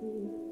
see.